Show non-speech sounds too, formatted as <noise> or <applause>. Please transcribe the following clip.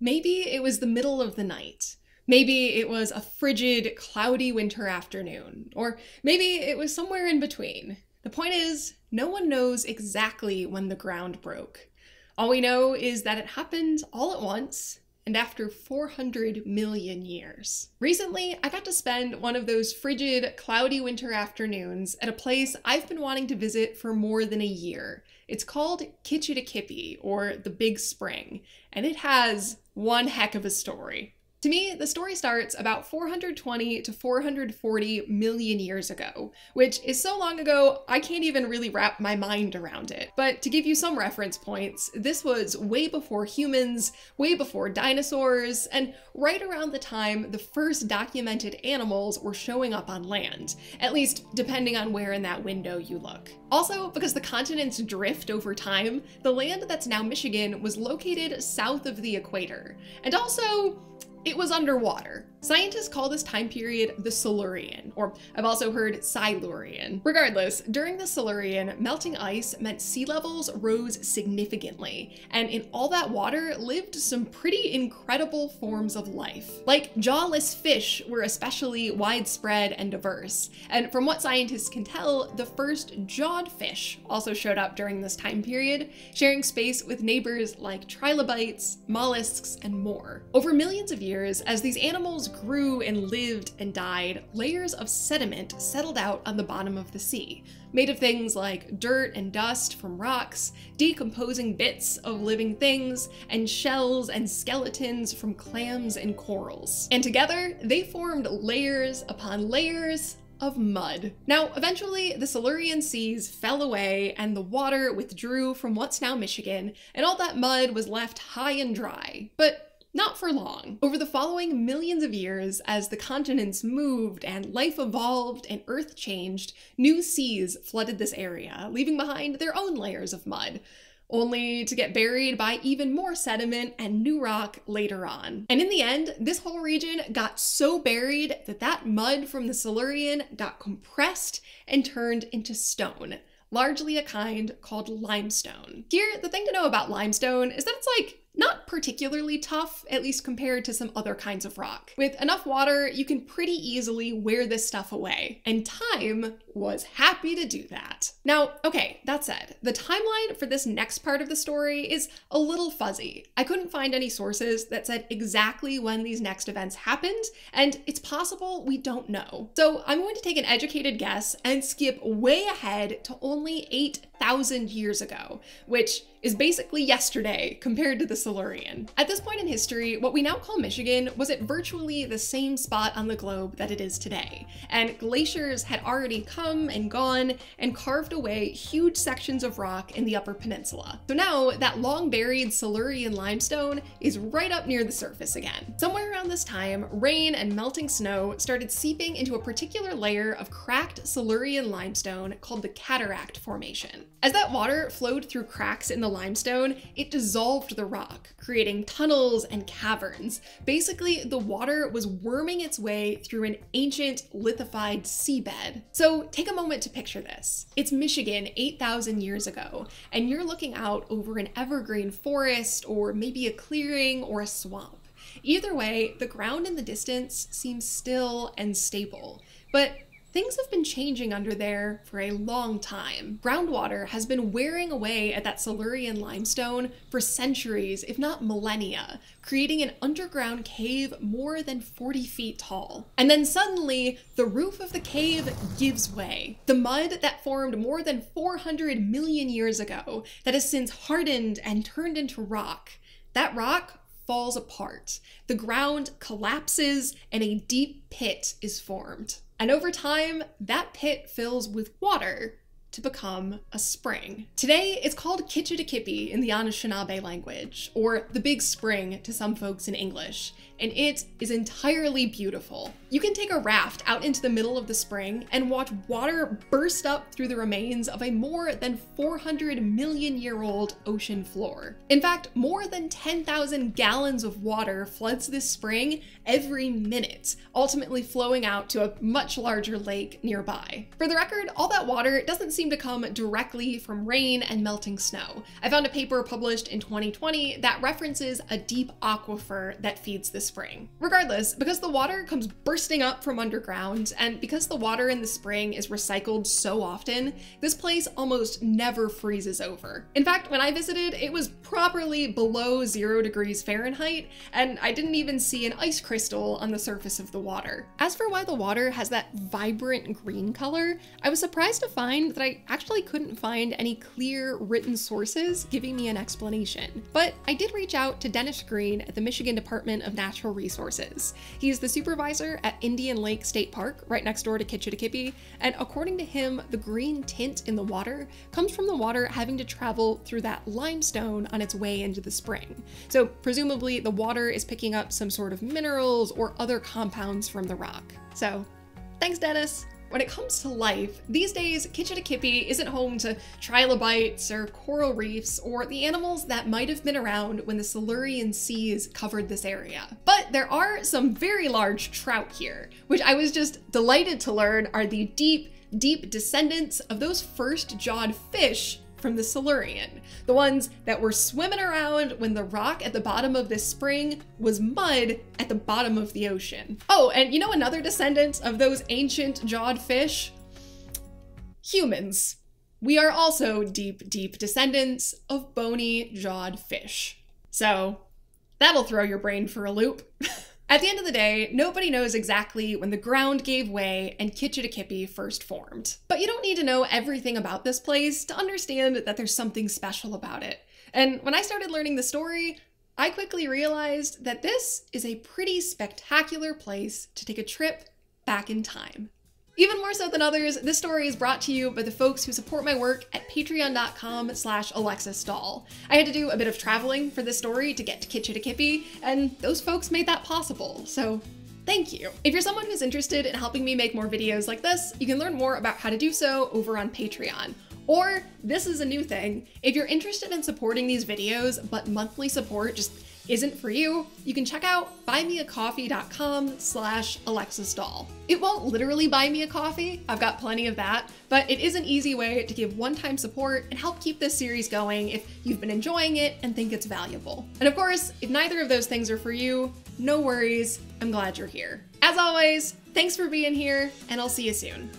Maybe it was the middle of the night. Maybe it was a frigid, cloudy winter afternoon. Or maybe it was somewhere in between. The point is, no one knows exactly when the ground broke. All we know is that it happened all at once and after 400 million years. Recently, I got to spend one of those frigid, cloudy winter afternoons at a place I've been wanting to visit for more than a year. It's called Kitchitikipi, or the Big Spring, and it has one heck of a story. To me, the story starts about 420 to 440 million years ago, which is so long ago I can't even really wrap my mind around it. But to give you some reference points, this was way before humans, way before dinosaurs, and right around the time the first documented animals were showing up on land, at least depending on where in that window you look. Also, because the continents drift over time, the land that's now Michigan was located south of the equator. And also, it was underwater. Scientists call this time period the Silurian, or I've also heard Silurian. Regardless, during the Silurian, melting ice meant sea levels rose significantly, and in all that water lived some pretty incredible forms of life. Like jawless fish were especially widespread and diverse, and from what scientists can tell, the first jawed fish also showed up during this time period, sharing space with neighbors like trilobites, mollusks, and more. Over millions of years, as these animals grew and lived and died, layers of sediment settled out on the bottom of the sea, made of things like dirt and dust from rocks, decomposing bits of living things, and shells and skeletons from clams and corals. And together, they formed layers upon layers of mud. Now, eventually, the Silurian seas fell away and the water withdrew from what's now Michigan, and all that mud was left high and dry. But not for long. Over the following millions of years, as the continents moved and life evolved and Earth changed, new seas flooded this area, leaving behind their own layers of mud only to get buried by even more sediment and new rock later on. And in the end, this whole region got so buried that that mud from the Silurian got compressed and turned into stone, largely a kind called limestone. Here, the thing to know about limestone is that it's like not particularly tough, at least compared to some other kinds of rock. With enough water, you can pretty easily wear this stuff away, and time was happy to do that. Now, okay, that said, the timeline for this next part of the story is a little fuzzy. I couldn't find any sources that said exactly when these next events happened, and it's possible we don't know. So I'm going to take an educated guess and skip way ahead to only 8,000 years ago, which is basically yesterday compared to the Silurian. At this point in history, what we now call Michigan was at virtually the same spot on the globe that it is today, and glaciers had already come and gone and carved away huge sections of rock in the Upper Peninsula. So now that long buried Silurian limestone is right up near the surface again. Somewhere around this time, rain and melting snow started seeping into a particular layer of cracked Silurian limestone called the Cataract Formation. As that water flowed through cracks in the limestone, it dissolved the rock, creating tunnels and caverns. Basically, the water was worming its way through an ancient lithified seabed. So take a moment to picture this. It's Michigan 8,000 years ago, and you're looking out over an evergreen forest or maybe a clearing or a swamp. Either way, the ground in the distance seems still and stable. But Things have been changing under there for a long time. Groundwater has been wearing away at that Silurian limestone for centuries, if not millennia, creating an underground cave more than 40 feet tall. And then suddenly, the roof of the cave gives way. The mud that formed more than 400 million years ago, that has since hardened and turned into rock, that rock falls apart. The ground collapses and a deep pit is formed. And over time, that pit fills with water to become a spring. Today, it's called Kitchitikipi in the Anishinaabe language, or the Big Spring to some folks in English, and it is entirely beautiful. You can take a raft out into the middle of the spring and watch water burst up through the remains of a more than 400 million year old ocean floor. In fact, more than 10,000 gallons of water floods this spring every minute, ultimately flowing out to a much larger lake nearby. For the record, all that water doesn't seem to come directly from rain and melting snow. I found a paper published in 2020 that references a deep aquifer that feeds the spring. Regardless, because the water comes bursting up from underground, and because the water in the spring is recycled so often, this place almost never freezes over. In fact, when I visited, it was properly below zero degrees Fahrenheit, and I didn't even see an ice crystal on the surface of the water. As for why the water has that vibrant green color, I was surprised to find that I actually couldn't find any clear written sources giving me an explanation. But I did reach out to Dennis Green at the Michigan Department of Natural Resources. He's the supervisor at Indian Lake State Park, right next door to Kitchitikipi, and according to him, the green tint in the water comes from the water having to travel through that limestone on its way into the spring. So presumably the water is picking up some sort of minerals or other compounds from the rock. So thanks, Dennis! When it comes to life, these days, Kitchitikipi isn't home to trilobites or coral reefs or the animals that might have been around when the Silurian seas covered this area. But there are some very large trout here, which I was just delighted to learn are the deep, deep descendants of those first jawed fish from the Silurian, the ones that were swimming around when the rock at the bottom of this spring was mud at the bottom of the ocean. Oh, and you know another descendant of those ancient jawed fish? Humans. We are also deep, deep descendants of bony jawed fish. So that'll throw your brain for a loop. <laughs> At the end of the day, nobody knows exactly when the ground gave way and Kitchitikipi first formed. But you don't need to know everything about this place to understand that there's something special about it. And when I started learning the story, I quickly realized that this is a pretty spectacular place to take a trip back in time. Even more so than others, this story is brought to you by the folks who support my work at patreon.com slash alexisdahl. I had to do a bit of traveling for this story to get to Kitchitikipi, and those folks made that possible, so thank you. If you're someone who's interested in helping me make more videos like this, you can learn more about how to do so over on Patreon. Or, this is a new thing, if you're interested in supporting these videos, but monthly support just isn't for you, you can check out buymeacoffee.com slash alexisdahl. It won't literally buy me a coffee, I've got plenty of that, but it is an easy way to give one-time support and help keep this series going if you've been enjoying it and think it's valuable. And of course, if neither of those things are for you, no worries, I'm glad you're here. As always, thanks for being here, and I'll see you soon.